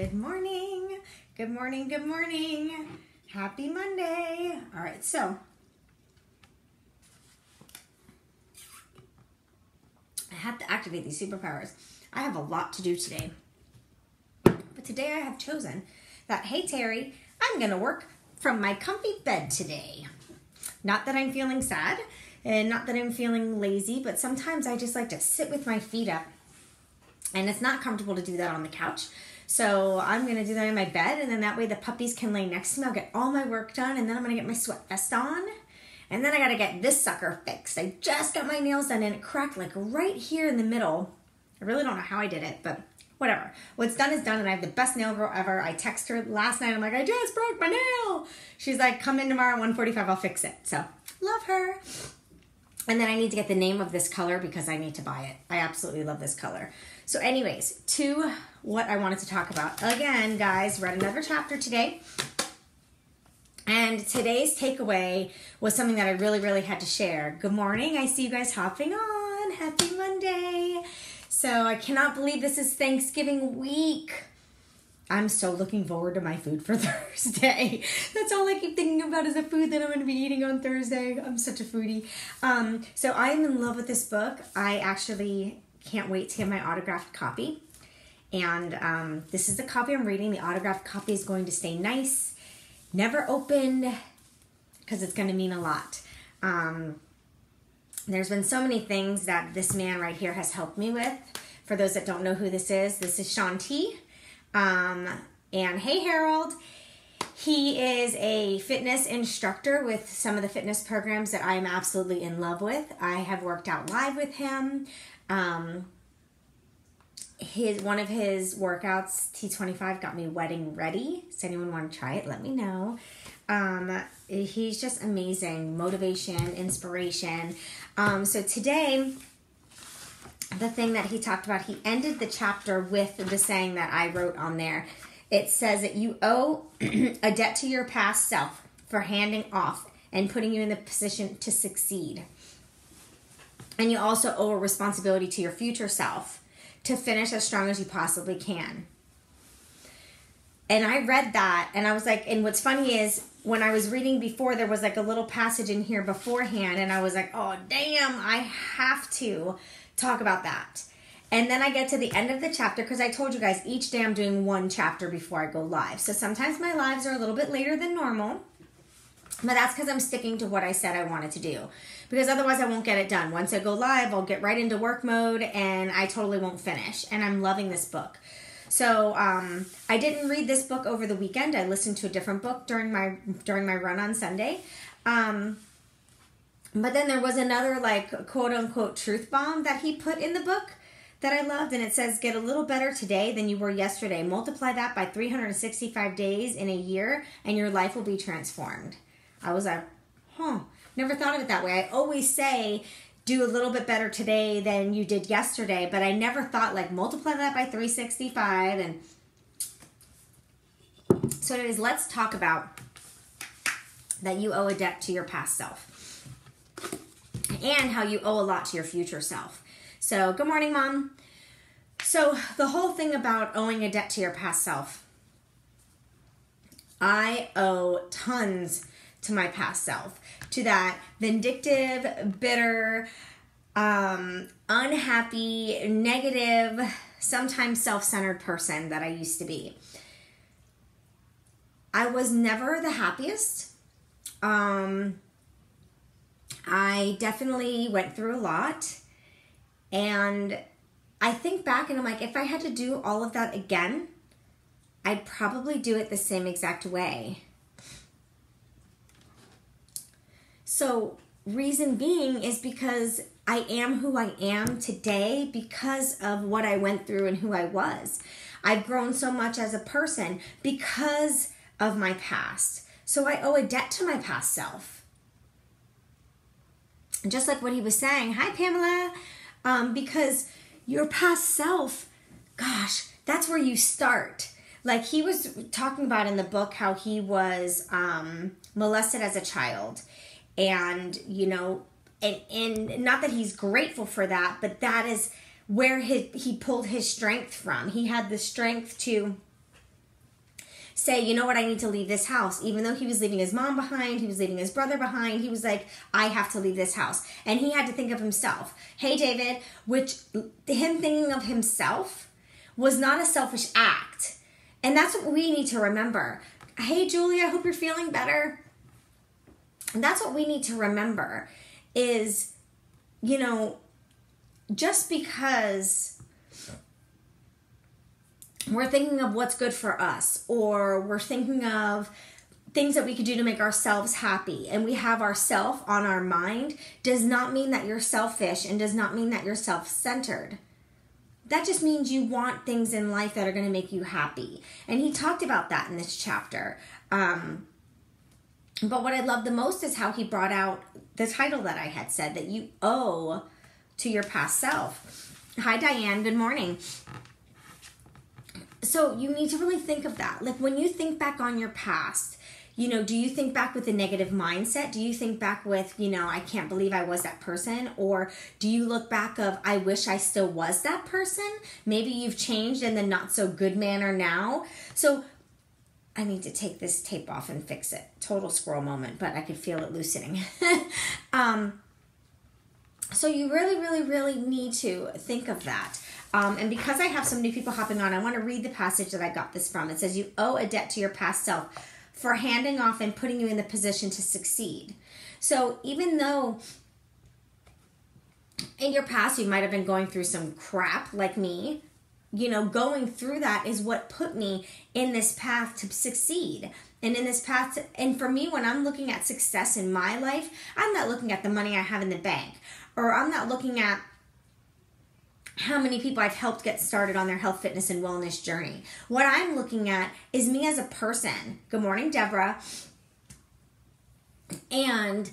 Good morning. Good morning. Good morning. Happy Monday. All right, so I have to activate these superpowers. I have a lot to do today. But today I have chosen that, hey, Terry, I'm going to work from my comfy bed today. Not that I'm feeling sad and not that I'm feeling lazy, but sometimes I just like to sit with my feet up. And it's not comfortable to do that on the couch. So I'm gonna do that in my bed, and then that way the puppies can lay next to me. I'll get all my work done, and then I'm gonna get my sweat vest on. And then I gotta get this sucker fixed. I just got my nails done, and it cracked like right here in the middle. I really don't know how I did it, but whatever. What's done is done, and I have the best nail girl ever. I text her last night. I'm like, I just broke my nail. She's like, come in tomorrow at 1:45. I'll fix it. So love her. And then I need to get the name of this color because I need to buy it. I absolutely love this color. So, anyways, to what I wanted to talk about. Again, guys, read another chapter today. And today's takeaway was something that I really, really had to share. Good morning. I see you guys hopping on. Happy Monday. So, I cannot believe this is Thanksgiving week. I'm so looking forward to my food for Thursday. That's all I keep thinking about is the food that I'm going to be eating on Thursday. I'm such a foodie. Um, so I am in love with this book. I actually can't wait to get my autographed copy. And um, this is the copy I'm reading. The autographed copy is going to stay nice, never opened, because it's going to mean a lot. Um, there's been so many things that this man right here has helped me with. For those that don't know who this is, this is Shaun T. Um, and hey, Harold. He is a fitness instructor with some of the fitness programs that I am absolutely in love with. I have worked out live with him. Um, his one of his workouts T25 got me wedding ready. Does anyone want to try it? Let me know. Um, he's just amazing, motivation, inspiration. Um, so today, the thing that he talked about, he ended the chapter with the saying that I wrote on there. It says that you owe a debt to your past self for handing off and putting you in the position to succeed. And you also owe a responsibility to your future self to finish as strong as you possibly can. And I read that and I was like, and what's funny is when I was reading before, there was like a little passage in here beforehand, and I was like, oh, damn, I have to talk about that. And then I get to the end of the chapter because I told you guys each day I'm doing one chapter before I go live. So sometimes my lives are a little bit later than normal. But that's because I'm sticking to what I said I wanted to do. Because otherwise, I won't get it done. Once I go live, I'll get right into work mode and I totally won't finish. And I'm loving this book. So um, I didn't read this book over the weekend. I listened to a different book during my during my run on Sunday. Um, but then there was another like quote unquote truth bomb that he put in the book that I loved, and it says, "Get a little better today than you were yesterday. Multiply that by 365 days in a year, and your life will be transformed." I was like, huh, never thought of it that way. I always say, do a little bit better today than you did yesterday, but I never thought like multiply that by 365 and so anyways, let's talk about that you owe a debt to your past self and how you owe a lot to your future self. So, good morning, mom. So, the whole thing about owing a debt to your past self, I owe tons to my past self, to that vindictive, bitter, um, unhappy, negative, sometimes self centered person that I used to be. I was never the happiest. Um, I definitely went through a lot. And I think back and I'm like, if I had to do all of that again, I'd probably do it the same exact way. So, reason being is because I am who I am today because of what I went through and who I was. I've grown so much as a person because of my past. So I owe a debt to my past self. Just like what he was saying, hi Pamela, um, because your past self, gosh, that's where you start. Like he was talking about in the book how he was um, molested as a child. And you know and and not that he's grateful for that but that is where his he pulled his strength from. He had the strength to say, you know what, I need to leave this house. Even though he was leaving his mom behind, he was leaving his brother behind, he was like, I have to leave this house. And he had to think of himself. Hey, David, which him thinking of himself was not a selfish act. And that's what we need to remember. Hey, Julia, I hope you're feeling better. And that's what we need to remember is, you know, just because we're thinking of what's good for us or we're thinking of things that we could do to make ourselves happy. And we have ourself on our mind does not mean that you're selfish and does not mean that you're self-centered. That just means you want things in life that are going to make you happy. And he talked about that in this chapter. Um, but what i love the most is how he brought out the title that i had said that you owe to your past self. Hi diane. Good morning so you need to really think of that. Like when you think back on your past, you know, do you think back with a negative mindset? Do you think back with, you know, I can't believe I was that person? Or do you look back of, I wish I still was that person? Maybe you've changed in the not so good manner now. So I need to take this tape off and fix it. Total squirrel moment, but I could feel it loosening. um, so you really, really, really need to think of that. Um, and because I have so many people hopping on, I want to read the passage that I got this from. It says, You owe a debt to your past self for handing off and putting you in the position to succeed. So even though in your past you might have been going through some crap like me, you know, going through that is what put me in this path to succeed. And in this path, to, and for me, when I'm looking at success in my life, I'm not looking at the money I have in the bank, or I'm not looking at how many people I've helped get started on their health, fitness, and wellness journey. What I'm looking at is me as a person. Good morning, Deborah. And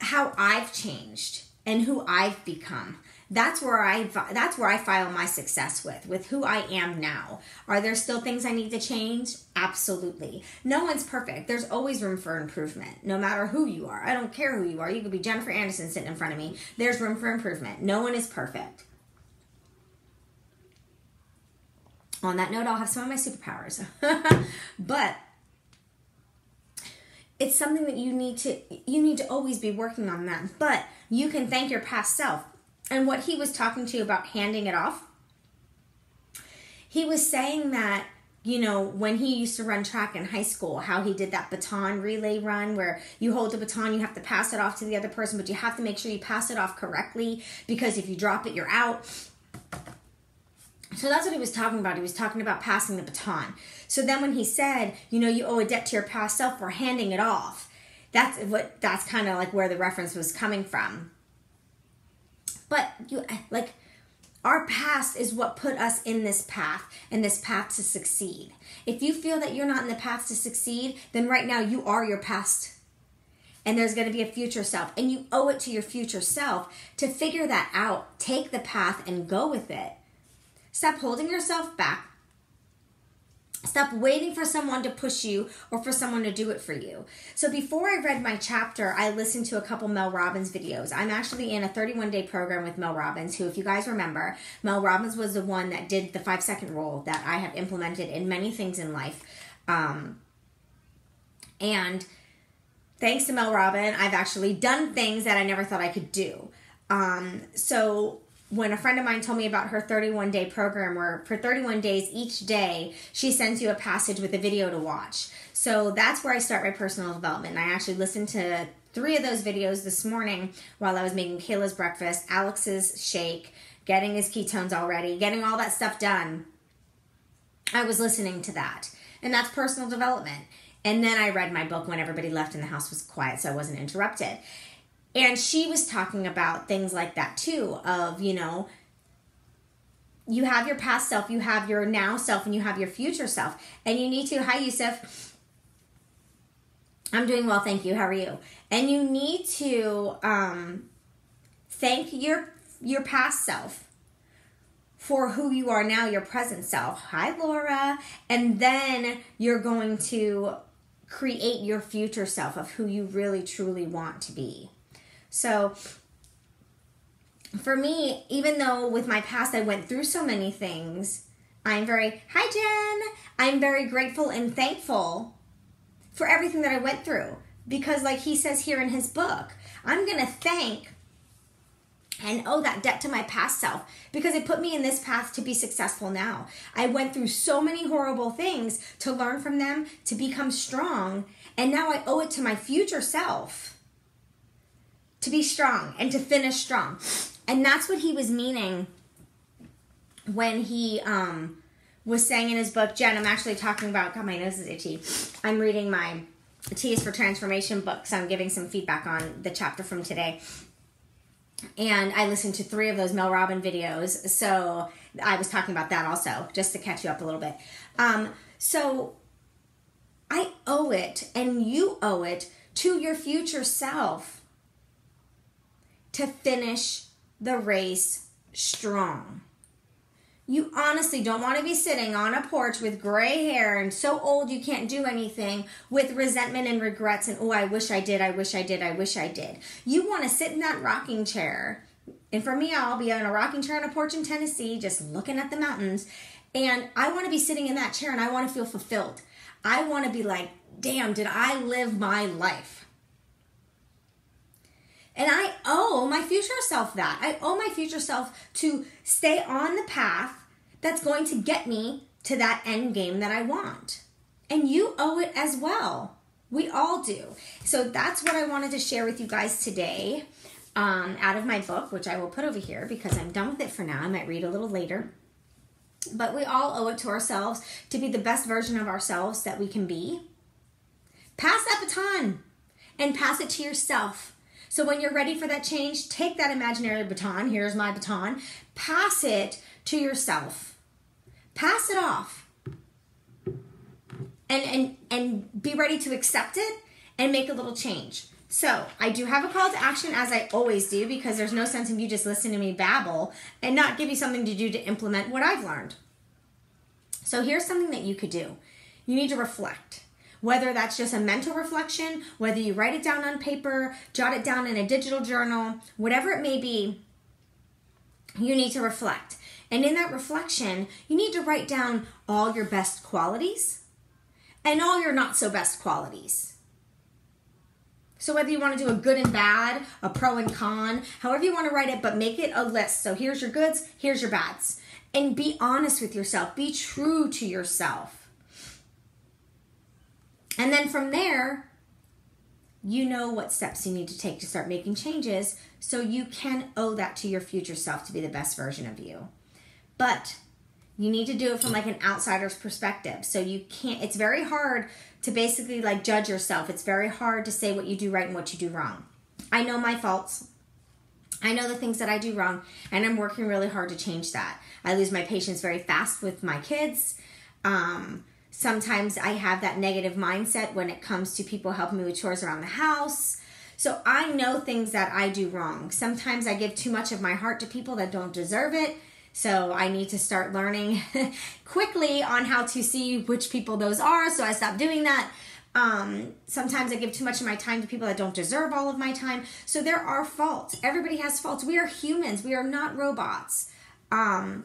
how I've changed and who I've become. That's where I that's where I file my success with with who I am now. Are there still things I need to change? Absolutely. No one's perfect. There's always room for improvement, no matter who you are. I don't care who you are. You could be Jennifer Anderson sitting in front of me. There's room for improvement. No one is perfect. on that note, I'll have some of my superpowers. but it's something that you need to you need to always be working on that. But you can thank your past self. And what he was talking to you about handing it off, he was saying that you know, when he used to run track in high school, how he did that baton relay run where you hold the baton, you have to pass it off to the other person, but you have to make sure you pass it off correctly because if you drop it, you're out. So that's what he was talking about. He was talking about passing the baton. So then when he said, you know, you owe a debt to your past self for handing it off, that's what that's kind of like where the reference was coming from. But you like our past is what put us in this path and this path to succeed. If you feel that you're not in the path to succeed, then right now you are your past and there's going to be a future self and you owe it to your future self to figure that out take the path and go with it Stop holding yourself back. Stop waiting for someone to push you or for someone to do it for you. So before I read my chapter, I listened to a couple Mel Robbins videos. I'm actually in a 31 day program with Mel Robbins, who, if you guys remember, Mel Robbins was the one that did the five second rule that I have implemented in many things in life. Um, and thanks to Mel Robbins, I've actually done things that I never thought I could do. Um, so when a friend of mine told me about her 31 day program where for 31 days each day she sends you a passage with a video to watch. So that's where i start my personal development. And i actually listened to three of those videos this morning while i was making kayla's breakfast alex's shake getting his ketones already getting all that stuff done. I was listening to that. And that's personal development. And then i read my book when everybody left and the house was quiet so i wasn't interrupted and she was talking about things like that too of, you know, you have your past self, you have your now self, and you have your future self. And you need to, hi Yusuf. I'm doing well, thank you. How are you? And you need to um, thank your your past self for who you are now, your present self. Hi, Laura. And then you're going to create your future self of who you really truly want to be. So for me, even though with my past I went through so many things, I'm very, hi Jen. I'm very grateful and thankful for everything that I went through. Because, like he says here in his book, I'm going to thank and owe that debt to my past self because it put me in this path to be successful now. I went through so many horrible things to learn from them, to become strong, and now I owe it to my future self to be strong and to finish strong. And that's what he was meaning when he um, was saying in his book, Jen, I'm actually talking about, God, my nose is itchy. I'm reading my T is for Transformation book, so I'm giving some feedback on the chapter from today. And I listened to three of those Mel Robbins videos, so I was talking about that also, just to catch you up a little bit. Um, so I owe it, and you owe it to your future self to finish the race strong. You honestly don't want to be sitting on a porch with gray hair and so old you can't do anything with resentment and regrets and, oh, I wish I did, I wish I did, I wish I did. You want to sit in that rocking chair. And for me, I'll be in a rocking chair on a porch in Tennessee, just looking at the mountains. And I want to be sitting in that chair and I want to feel fulfilled. I want to be like, damn, did I live my life? And I my future self that. I owe my future self to stay on the path that's going to get me to that end game that I want. And you owe it as well. We all do. So that's what I wanted to share with you guys today um, out of my book, which I will put over here because I'm done with it for now. I might read a little later. But we all owe it to ourselves to be the best version of ourselves that we can be. Pass that baton and pass it to yourself. So when you're ready for that change, take that imaginary baton. Here's my baton. Pass it to yourself. Pass it off. And and and be ready to accept it and make a little change. So, I do have a call to action as I always do because there's no sense in you just listening to me babble and not give you something to do to implement what I've learned. So, here's something that you could do. You need to reflect. Whether that's just a mental reflection, whether you write it down on paper, jot it down in a digital journal, whatever it may be, you need to reflect. And in that reflection, you need to write down all your best qualities and all your not so best qualities. So, whether you want to do a good and bad, a pro and con, however you want to write it, but make it a list. So, here's your goods, here's your bads. And be honest with yourself, be true to yourself. And then from there, you know what steps you need to take to start making changes so you can owe that to your future self to be the best version of you. But you need to do it from like an outsider's perspective. So you can't, it's very hard to basically like judge yourself. It's very hard to say what you do right and what you do wrong. I know my faults. I know the things that I do wrong, and I'm working really hard to change that. I lose my patience very fast with my kids. Um, sometimes I have that negative mindset when it comes to people helping me with chores around the house. So I know things that I do wrong. Sometimes I give too much of my heart to people that don't deserve it. So I need to start learning quickly on how to see which people those are. So I stop doing that. Um, sometimes I give too much of my time to people that don't deserve all of my time. So there are faults. Everybody has faults. We are humans. We are not robots. Um,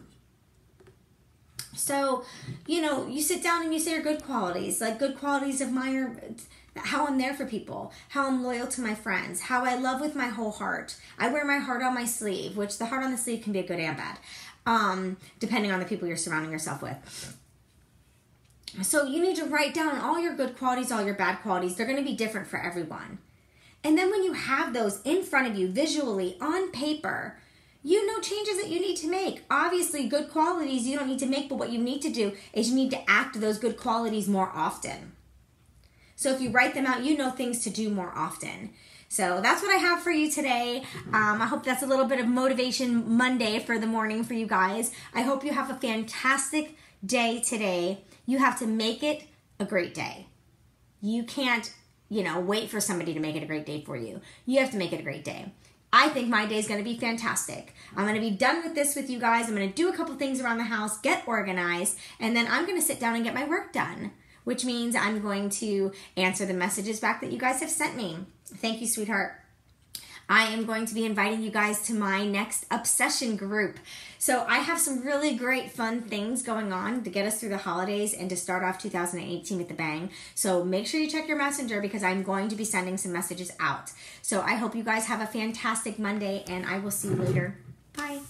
so, you know, you sit down and you say your good qualities. Like good qualities of mine are how I'm there for people, how I'm loyal to my friends, how I love with my whole heart. I wear my heart on my sleeve, which the heart on the sleeve can be a good and bad um, depending on the people you're surrounding yourself with. So you need to write down all your good qualities, all your bad qualities. They're going to be different for everyone. And then when you have those in front of you visually on paper, you know changes that you need to make. Obviously, good qualities you don't need to make, but what you need to do is you need to act those good qualities more often. So if you write them out, you know things to do more often. So that's what I have for you today. Um, I hope that's a little bit of motivation Monday for the morning for you guys. I hope you have a fantastic day today. You have to make it a great day. You can't, you know, wait for somebody to make it a great day for you. You have to make it a great day. I think my day is going to be fantastic. I'm going to be done with this with you guys. I'm going to do a couple things around the house, get organized, and then I'm going to sit down and get my work done, which means I'm going to answer the messages back that you guys have sent me. Thank you, sweetheart. I am going to be inviting you guys to my next obsession group. So I have some really great fun things going on to get us through the holidays and to start off 2018 with the bang. So make sure you check your messenger because I'm going to be sending some messages out. So I hope you guys have a fantastic Monday and I will see you later. Bye.